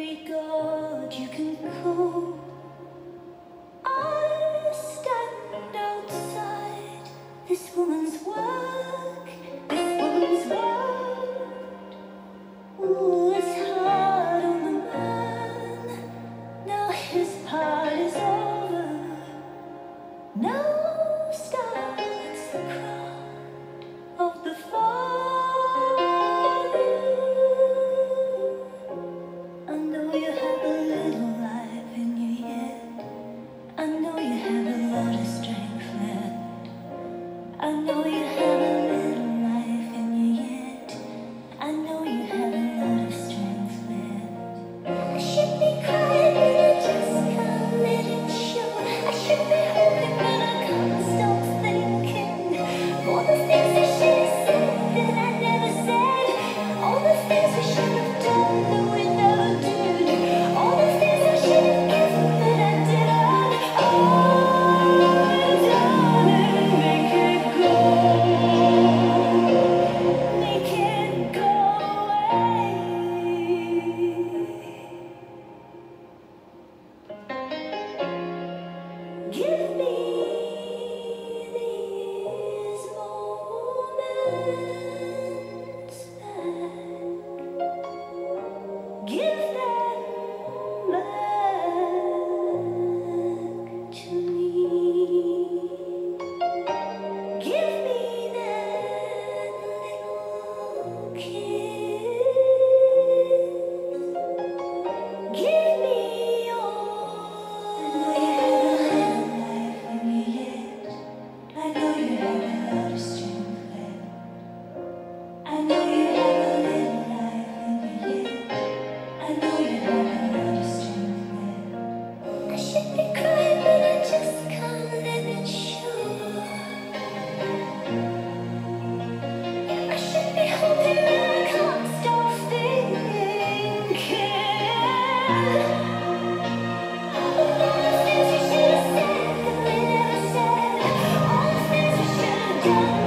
every god you can call. I stand outside this woman's work, this woman's world. Ooh, it's hard on the man. Now his part is over. Now you.